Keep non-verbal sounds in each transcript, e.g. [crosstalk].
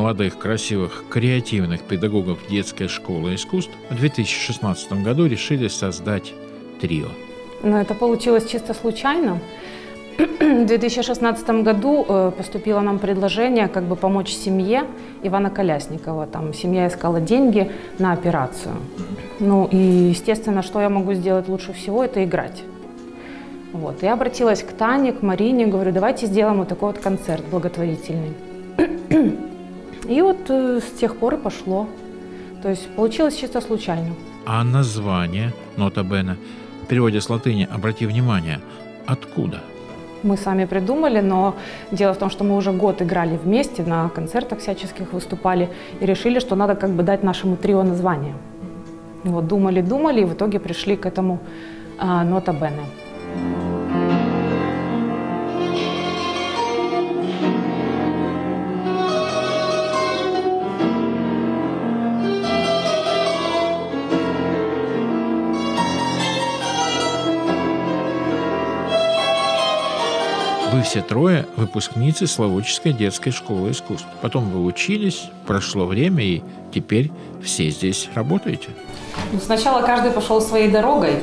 молодых, красивых, креативных педагогов детской школы искусств в 2016 году решили создать трио. Но это получилось чисто случайно. В 2016 году э, поступило нам предложение как бы помочь семье Ивана Колясникова. Там семья искала деньги на операцию. Ну и, естественно, что я могу сделать лучше всего, это играть. Вот. Я обратилась к Тане, к Марине, говорю, давайте сделаем вот такой вот концерт благотворительный. И вот э, с тех пор и пошло. То есть получилось чисто случайно. А название, нота Бена, в переводе с латыни, обрати внимание, откуда? Мы сами придумали, но дело в том, что мы уже год играли вместе, на концертах всяческих выступали, и решили, что надо как бы дать нашему трио название. Вот думали-думали, и в итоге пришли к этому а, нота Бене. Вы все трое выпускницы Славутической детской школы искусств. Потом вы учились, прошло время, и теперь все здесь работаете. Ну, сначала каждый пошел своей дорогой,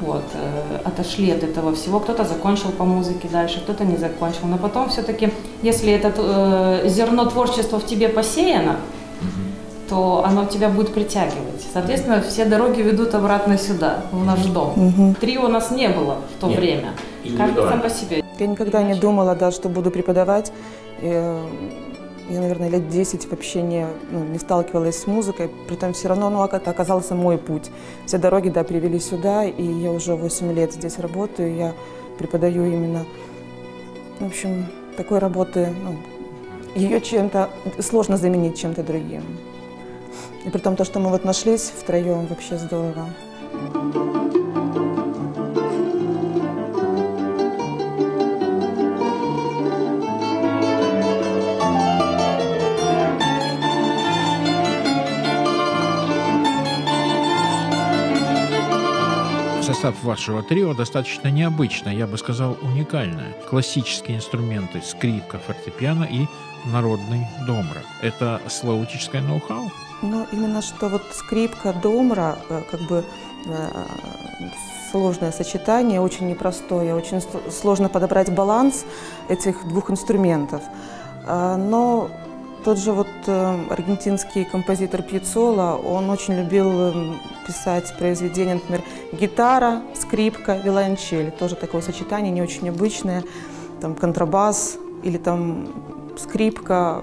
вот, э, отошли от этого всего. Кто-то закончил по музыке дальше, кто-то не закончил. Но потом все-таки, если это э, зерно творчества в тебе посеяно, то оно тебя будет притягивать. Соответственно, все дороги ведут обратно сюда, в наш дом. Угу. Трио у нас не было в то Нет. время. Каждый сам по себе. Я никогда не думала, да, что буду преподавать. Я, наверное, лет 10 вообще не, ну, не сталкивалась с музыкой. Притом все равно ну, это оказался мой путь. Все дороги да, привели сюда, и я уже 8 лет здесь работаю. Я преподаю именно... В общем, такой работы, ну, ее чем-то сложно заменить чем-то другим. И при том, то, что мы вот нашлись втроем, вообще здорово. Вашего трио достаточно необычный, я бы сказал, уникальный. Классические инструменты – скрипка, фортепиано и народный домра. Это славутическое ноу-хау? Ну, именно что вот скрипка, домра, э, как бы э, сложное сочетание, очень непростое, очень сложно подобрать баланс этих двух инструментов. А, но тот же вот э, аргентинский композитор Пьецола, он очень любил писать произведения, например, гитара, скрипка, виолончель. Тоже такое сочетание не очень обычное. Там контрабас или там скрипка,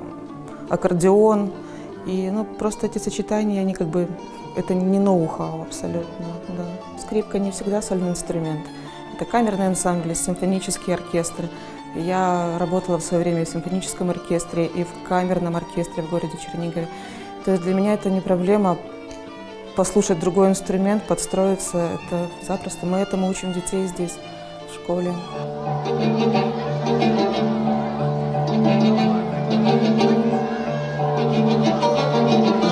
аккордеон. И ну, просто эти сочетания, они как бы, это не ноу-хау абсолютно. Да. Скрипка не всегда сольный инструмент. Это камерные ансамбли, симфонические оркестры. Я работала в свое время в симфоническом оркестре и в камерном оркестре в городе Чернигове. То есть для меня это не проблема послушать другой инструмент, подстроиться. Это запросто. Мы этому учим детей здесь, в школе. репертуар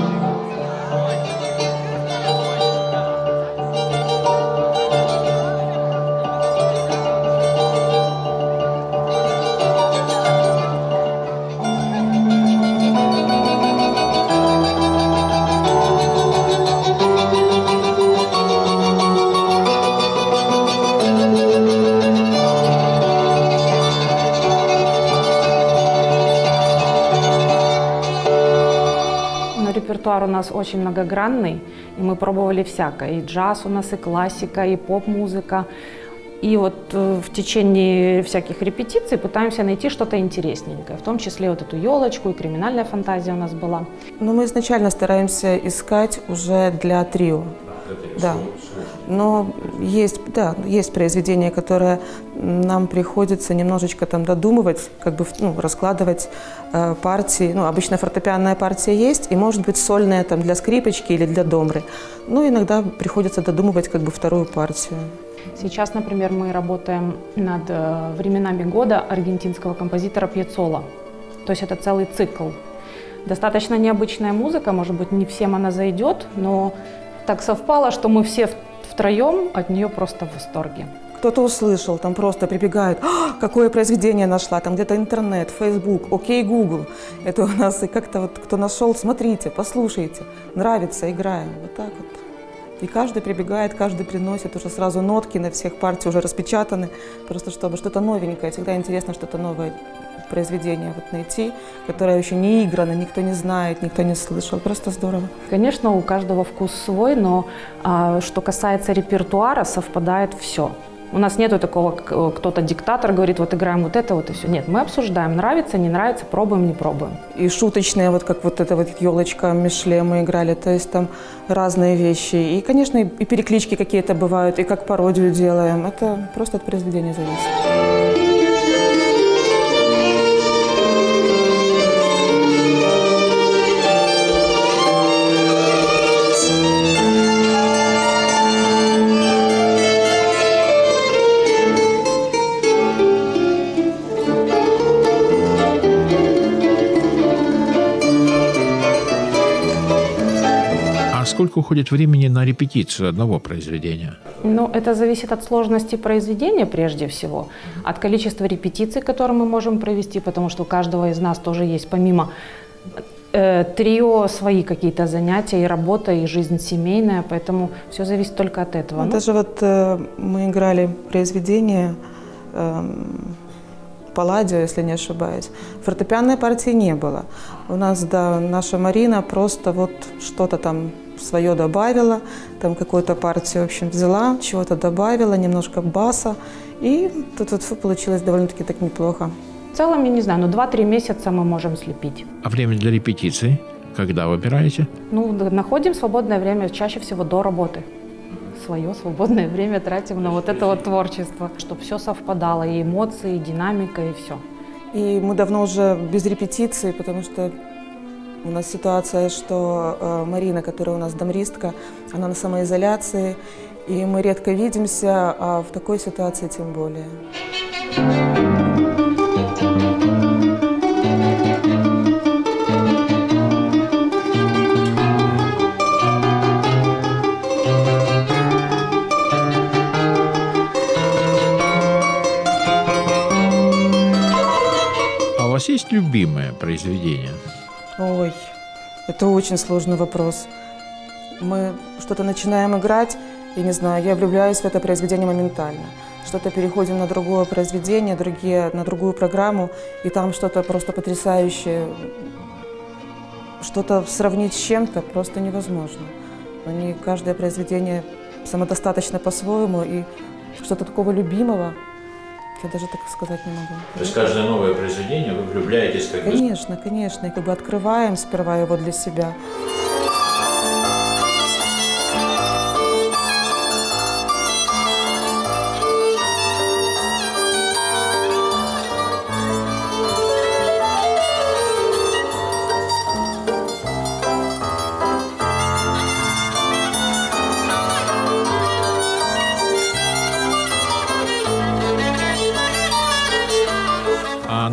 у нас очень многогранный, и мы пробовали всякое. И джаз у нас, и классика, и поп-музыка. И вот э, в течение всяких репетиций пытаемся найти что-то интересненькое, в том числе вот эту елочку, и криминальная фантазия у нас была. Но мы изначально стараемся искать уже для трио. Да. Но есть, да, есть произведения, которые нам приходится немножечко там додумывать, как бы ну, раскладывать э, партии. Ну, обычно фортепианная партия есть, и может быть сольная там для скрипочки или для домры. Ну, иногда приходится додумывать как бы вторую партию. Сейчас, например, мы работаем над э, временами года аргентинского композитора Пьецола. То есть это целый цикл. Достаточно необычная музыка, может быть, не всем она зайдет, но так совпало, что мы все втроем от нее просто в восторге кто-то услышал, там просто прибегают, «А, какое произведение нашла, там где-то интернет, Facebook, окей, Google. Это у нас и как-то вот кто нашел, смотрите, послушайте, нравится, играем. Вот так вот. И каждый прибегает, каждый приносит уже сразу нотки на всех партий уже распечатаны, просто чтобы что-то новенькое. Всегда интересно что-то новое произведение вот найти, которое еще не играно, никто не знает, никто не слышал. Просто здорово. Конечно, у каждого вкус свой, но а, что касается репертуара, совпадает все. У нас нету такого, кто-то диктатор говорит, вот играем вот это, вот и все. Нет, мы обсуждаем, нравится, не нравится, пробуем, не пробуем. И шуточные, вот как вот эта вот елочка Мишле мы играли, то есть там разные вещи. И, конечно, и переклички какие-то бывают, и как пародию делаем. Это просто от произведения зависит. Сколько уходит времени на репетицию одного произведения? Ну, это зависит от сложности произведения прежде всего, от количества репетиций, которые мы можем провести, потому что у каждого из нас тоже есть помимо э, трио свои какие-то занятия, и работа, и жизнь семейная, поэтому все зависит только от этого. Ну, даже вот э, мы играли произведение э, Палладио, если не ошибаюсь. Фортепианной партии не было. У нас, да, наша Марина просто вот что-то там свое добавила, там какую-то партию, в общем, взяла, чего-то добавила, немножко баса, и тут вот получилось довольно-таки так неплохо. В целом, я не знаю, но ну, 2-3 месяца мы можем слепить. А время для репетиции? Когда выбираете? Ну, находим свободное время чаще всего до работы. Свое свободное время тратим на вот это вот творчество, чтобы все совпадало, и эмоции, и динамика, и все. И мы давно уже без репетиции, потому что у нас ситуация, что э, Марина, которая у нас домристка, она на самоизоляции, и мы редко видимся, а в такой ситуации тем более. А у вас есть любимое произведение? Ой, это очень сложный вопрос. Мы что-то начинаем играть, и не знаю, я влюбляюсь в это произведение моментально. Что-то переходим на другое произведение, другие, на другую программу, и там что-то просто потрясающее. Что-то сравнить с чем-то просто невозможно. Они, каждое произведение самодостаточно по-своему, и что-то такого любимого – я даже так сказать не могу. То есть каждое новое произведение вы влюбляетесь как Конечно, конечно. И как бы открываем сперва его для себя.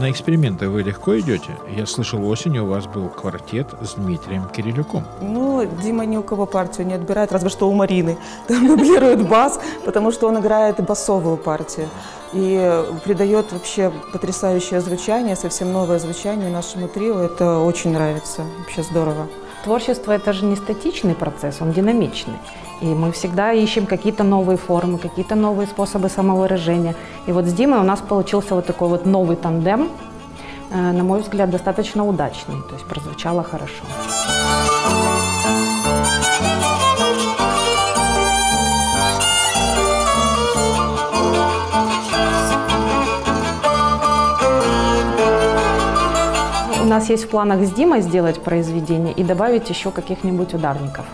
На эксперименты вы легко идете? Я слышал, осенью у вас был квартет с Дмитрием Кирилюком. Ну, Дима ни у кого партию не отбирает, разве что у Марины. Там дублирует бас, потому что он играет басовую партию. И придает вообще потрясающее звучание, совсем новое звучание нашему трио. Это очень нравится, вообще здорово. Творчество – это же не статичный процесс, он динамичный. И мы всегда ищем какие-то новые формы, какие-то новые способы самовыражения. И вот с Димой у нас получился вот такой вот новый тандем, э, на мой взгляд, достаточно удачный. То есть прозвучало хорошо. Нас есть в планах с Димой сделать произведение и добавить еще каких-нибудь ударников.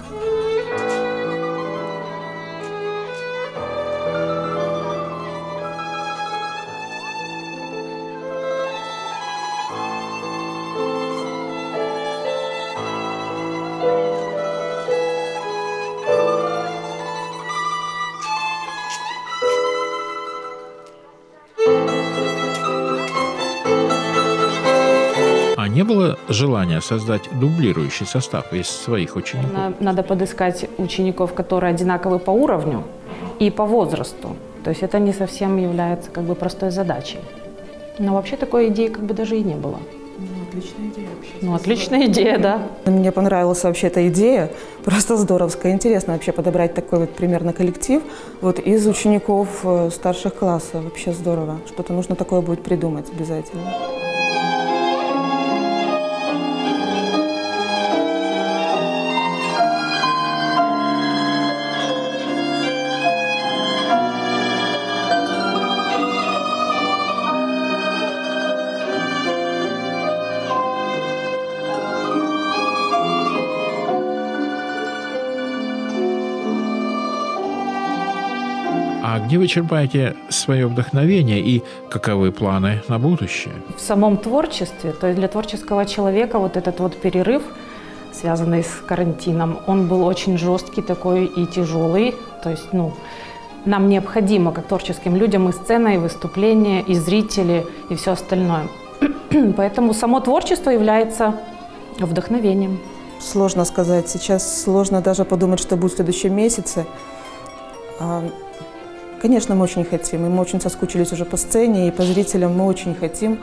Не было желания создать дублирующий состав из своих учеников? Надо подыскать учеников, которые одинаковы по уровню и по возрасту. То есть это не совсем является как бы простой задачей. Но вообще такой идеи как бы даже и не было. Ну, отличная идея вообще. Ну, отличная идея, да. Мне понравилась вообще эта идея, просто здоровская. Интересно вообще подобрать такой вот примерно коллектив вот из учеников э, старших классов. Вообще здорово. Что-то нужно такое будет придумать обязательно. А где вы черпаете свое вдохновение и каковы планы на будущее? В самом творчестве, то есть для творческого человека вот этот вот перерыв, связанный с карантином, он был очень жесткий такой и тяжелый. То есть, ну, нам необходимо, как творческим людям, и сцена, и выступления, и зрители, и все остальное. [clears throat] Поэтому само творчество является вдохновением. Сложно сказать. Сейчас сложно даже подумать, что будет в следующем месяце. Конечно, мы очень хотим, и мы очень соскучились уже по сцене, и по зрителям мы очень хотим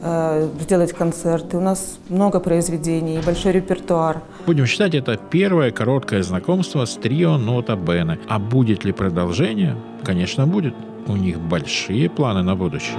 э, сделать концерты. У нас много произведений, большой репертуар. Будем считать это первое короткое знакомство с трио Нота Бене. А будет ли продолжение? Конечно, будет. У них большие планы на будущее.